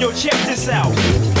Yo, check this out.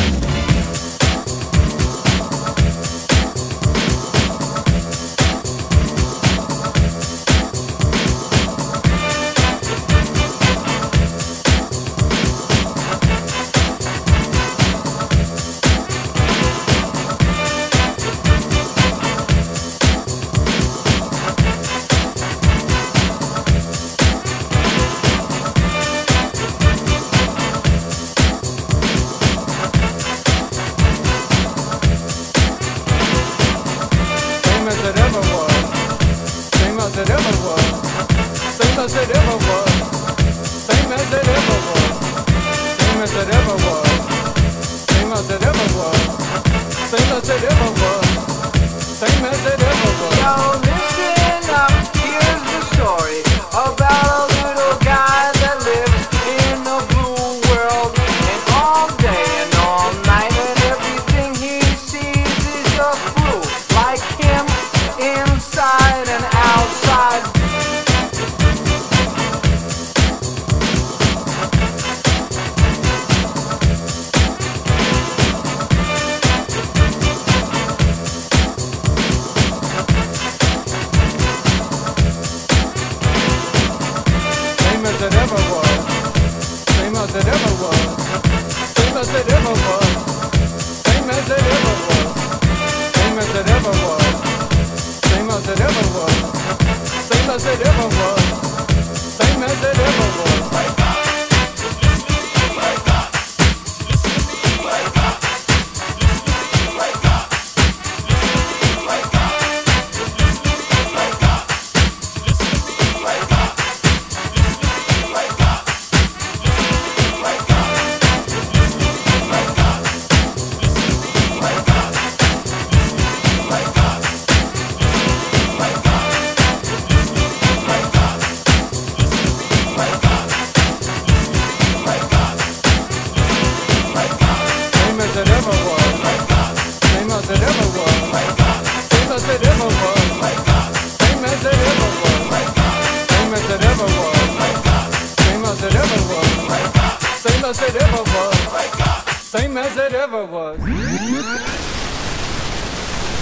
Same as was. Yo, listen up, here's the story about a little guy that lives in a blue world. And all day and all night, and everything he sees is Same as it ever was.